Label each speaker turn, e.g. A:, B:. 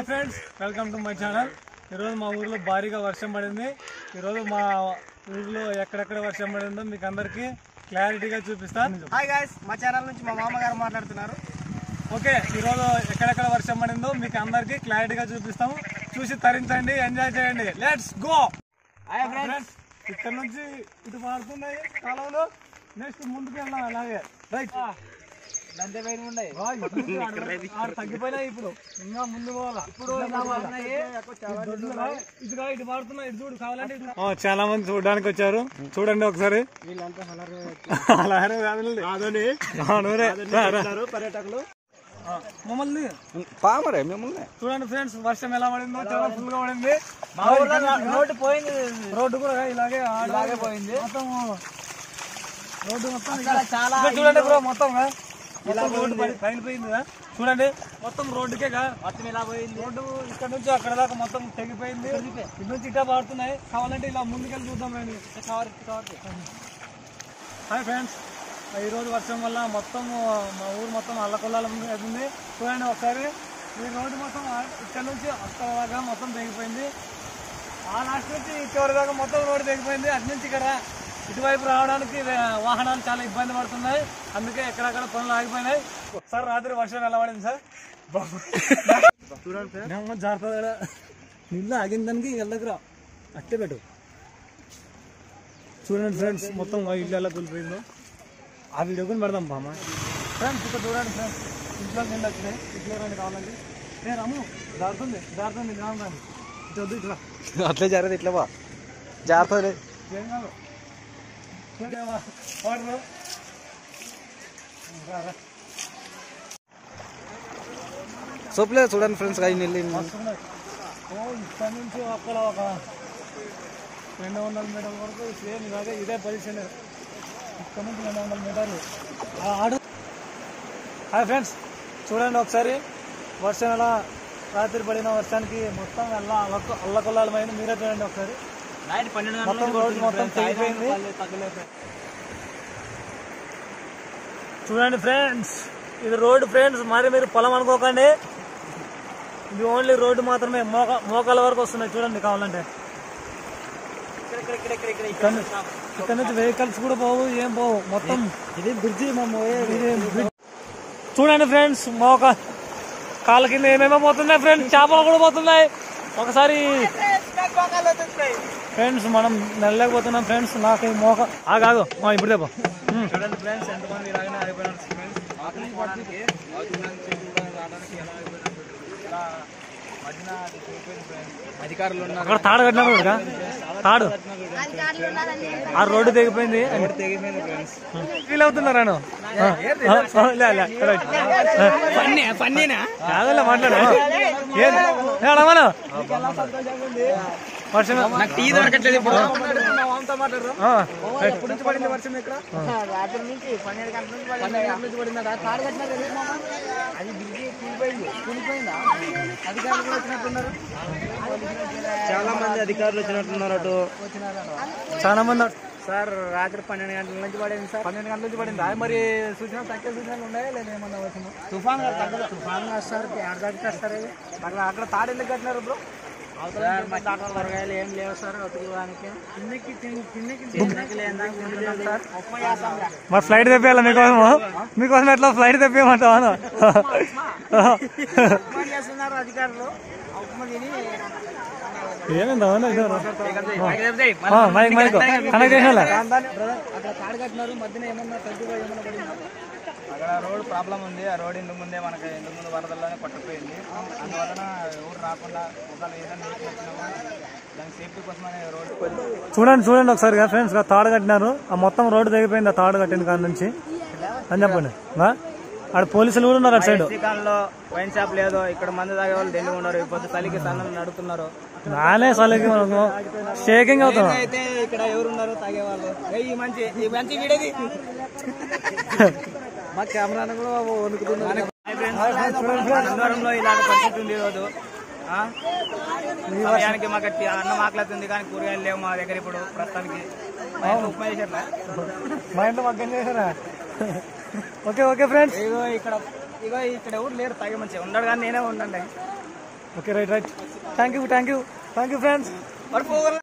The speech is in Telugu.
A: Hi friends welcome to my channel. ఈరోజు మా ఊర్లో భారీగా వర్షం పడింది. ఈరోజు మా ఊర్లో ఎక్కడెక్కడ వర్షం పడిందో మీకు అందరికీ క్లారిటీగా చూపిస్తాను.
B: హాయ్ గాయస్ మా ఛానల్ నుంచి మా మామగారు మాట్లాడుతున్నారు.
A: ఓకే ఈరోజు ఎక్కడెక్కడ వర్షం పడిందో మీకు అందరికీ క్లారిటీగా చూపిస్తాము. చూసి తరించండి ఎంజాయ్ చేయండి. Let's go
B: hi
A: friends. ఇక్కడ నుంచి ఇటు మారుతున్నాయి కాలంలో నెక్స్ట్ ముందుకు వెళ్దాం అలాగే రైట్ తగ్గిపోయినాయి ఇప్పుడు ఇంకా ముందు పోవాలా? ఇప్పుడు ఇటు ఇటు మారుతున్నాయి ఇటు చూడు కావాలంటే చాలా మంది చూడడానికి వచ్చారు. చూడండి ఒకసారి.
B: పర్యాటకులు.
A: మమ్మల్ని?
B: పామరే మిమ్మల్ని.
A: చూడండి ఫ్రెండ్స్ వర్షం ఎలా పడిందో చాలా ఫుల్గా పడింది.
B: రోడ్డు పోయింది.
A: రోడ్డు కూడా ఇలాగే
B: ఇలాగే పోయింది.
A: మొత్తం రోడ్డు మొత్తం
B: చాలా
A: చూడండి బ్రో మొత్తం మొత్తం రోడ్డు. చూడండి మొత్తం రోడ్డుకే
B: మొత్తం ఇలా పోయింది.
A: రోడ్డు ఇక్కడ నుంచి అక్కడ దాకా మొత్తం తెగిపోయింది. ఇటు నుంచి ఇటా పాడుతున్నాయి కావాలంటే ఇలా ముందుకెళ్ళి చూద్దాం రండి.
B: Cover cover
A: hi friends. ఈ రోజు వర్షం వల్ల మొత్తం మా ఊరు మొత్తం అల్లకొల్లాల అవుతుంది చూడండి ఒకసారి. ఈ రోడ్డు మొత్తం ఇక్కడ నుంచి అక్కడ దాకా మొత్తం తెగిపోయింది. ఆ లాస్ట్ నుంచి చివరి దాకా మొత్తం రోడ్డు తెగిపోయింది. అటు నుంచి ఇక్కడ ఇటువైపు రావడానికి వాహనాలు చాలా ఇబ్బంది పడుతున్నాయి. అందుకే ఎక్కడక్కడ పనులు ఆగిపోయినాయి. సార్ రాత్రి వర్షం ఎలా పడింది సార్. చూడండి సార్. జాగ్రత్త నీళ్ళు ఆగిన దానికి వెళ్ళకురా అట్టే పెట్టు. చూడండి ఫ్రెండ్స్ మొత్తం ఇల్లు ఎలా కూలిపోయిందో. ఆ వీడియో కూడా పెడదాం బామ్మ. ఫ్రెండ్స్ ఇక్కడ చూడండి ఫ్రెండ్స్ ఇంట్లో నిండి వచ్చినాయి. ఇట్లా రండి కావాలండి ఏ రాము దాడుతుంది దాడుతుంది రాము రండి ఇటు వద్దు ఇట్లా
B: అట్లే జరగదు ఇట్లా బా జాగ్రత్త
A: ఏం కాదు. చూడేవా
B: సోపులే చూడండి ఫ్రెండ్స్ అవి
A: ఓ ఇక్కడ నుంచి అక్కడ ఒక రెండు వందల మీటర్ల వరకు సేమ్ ఇలాగే ఇదే పొజిషన్ ఇక్కడ నుంచి రెండు వందల మీటర్లు ఆడు హాయ్ ఫ్రెండ్స్ చూడండి ఒకసారి. వర్షం ఎలా? రాత్రి పడిన వర్షానికి మొత్తం ఎలా అల్ల అల్లకొల్లాలమైంది మీరే చూడండి ఒకసారి. మొత్తం రోడ్డు మొత్తం తెగిపోయింది. చూడండి ఫ్రెండ్స్ ఇది రోడ్డు ఫ్రెండ్స్. మరి మీరు పొలం అనుకోకండి. ఇది ఓన్లీ రోడ్డు మాత్రమే. మోక మోకాల వరకు వస్తున్నాయి చూడండి కావాలంటే. ఇక్కడ నుంచి- వెహికల్స్ కూడా పోవు ఏం పోవు. మొత్తం
B: ఇది బ్రిడ్జి మేము
A: ఇది బ్రిడ్జ్. చూడండి ఫ్రెండ్స్ మోక కాళ్ళ కింద ఏమేమో పోతున్నాయి ఫ్రెండ్స్. చేపలు కూడా పోతున్నాయి. ఒకసారి ఫ్రెండ్స్. మనం నెల్లలేకపోతున్నాం ఫ్రెండ్స్ నాకు ఈ మోక ఆగాగు ఆ, ఇప్పుడు దేపో
B: చూడండి ఫ్రెండ్స్ ఎంతమంది ఇలాగనే ఆగిపోయినారు ఫ్రెండ్స్. ఆకలి పోవడానికి ఆకులంచి రావడానికి ఎలా ఆగిపోయినారు? ఇలా మధ్యన అది చూపింది ఫ్రెండ్స్. అధికారులు ఉన్నారు.
A: అక్కడ తాడు కట్టినారు తాడు. ఆ రోడ్డు తెగిపోయింది.
B: తెగిపోయింది ఫ్రెండ్స్.
A: ఫీల్ అవుతున్నారా
B: పన్నీ పన్నీనా
A: కాదలే మాట్లాడు. వర్షం
B: నాకు టీ దొరకట్లేదు ఇప్పుడు.
A: ఆ,
B: ఎప్పుడు నుంచి పడింది వర్షం ఇక్కడ రాత్రి నుంచి పన్నెండు గంటల నుంచి పడింది పన్నెండు గంటల నుంచి పడిందా తాడు కట్టినారు ఎందుకు మామ? అది బిరిగి కూలిపోయింది కూలిపోయిందా అధికారులు కూడా వచ్చినట్టున్నారు చాలా మంది అధికారులు వచ్చినట్టున్నారు అటు.
A: చాలా మంది
B: సార్ రాత్రి పన్నెండు గంటల నుంచి పడింది సార్.
A: పన్నెండు గంటల నుంచి పడింది? మరి సూచన తక్కువ సూచనలు ఉన్నాయా లేదా ఏమన్నా వర్షము
B: తుఫాన్ తగ్గదు? తుఫాన్ కాదు సార్ ఎక్కడ తెస్తారు ఇది.
A: అక్కడ అక్కడ తాడు ఎందుకు కట్టినారు బ్రో?
B: సార్ మా ఏం లేవు సార్ కిందకి కిందకి రా.
A: మరి ఫ్లైట్ తెప్పియాలా మీకోసం మీకోసం ఎట్లా ఫ్లైట్ తెప్పియమంటావా
B: అధికారులు.
A: ఏమైందా మైక్ మైక్ కనెక్ట్ చేసేలా
B: అక్కడ రోడ్ ప్రాబ్లం ఉంది ఆ రోడ్ ఇంటి ముందే మనకి ఇంటి ముందు వరదల్లోనే పట్టుకుపోయింది అందువలన ఊరు రాకుండా ఒకవేళ ఏదైనా వచ్చినా దాని సేఫ్టీ కోసమనే రోడ్
A: చూడండి చూడండి ఒకసారి ఫ్రెండ్స్ తాడు కట్టినారు. ఆ మొత్తం రోడ్డు తెగిపోయింది ఆ తాడు కట్టిన కాడ నుంచి. అని చెప్పండి. ఆడ పోలీసులు కూడా ఉన్నారు అటు సైడ్.
B: శ్రీకాకుళంలో వైన్ షాప్ లేదు. ఇక్కడ మందు తాగే వాళ్ళు దండి ఉన్నారు. ఇప్పుడు చలికి సన్నలు నడుతున్నారు
A: నానే సలకి మనకు షేకింగ్ అవుతాం
B: అయితే ఇక్కడ ఎవరున్నారు? తాగే వాళ్ళు ఈ మంచి ఈ మంచి వీడేది. మా కెమెరా కూడా వణుకుతుంది. ఆందోళనలో ఇలాంటి పరిస్థితి ఉంది ఈరోజు. ఆ? సమయానికి మాకు అన్నం ఆకలిస్తుంది కానీ కూరగాయలు లేవు మా దగ్గర ఇప్పుడు ప్రస్తుతానికి. మా ఇంట్లో ఉప్మా చేశారు?
A: మా ఇంట్లో మగ్గం చేశారా? ఓకే ఓకే ఫ్రెండ్స్
B: ఇగో ఇక్కడ ఇగో ఇక్కడ ఎవరు లేరు తాగే మంచిగా ఉన్నాడు కానీ నేనే ఉండండి
A: okay right right thank you thank you thank you friends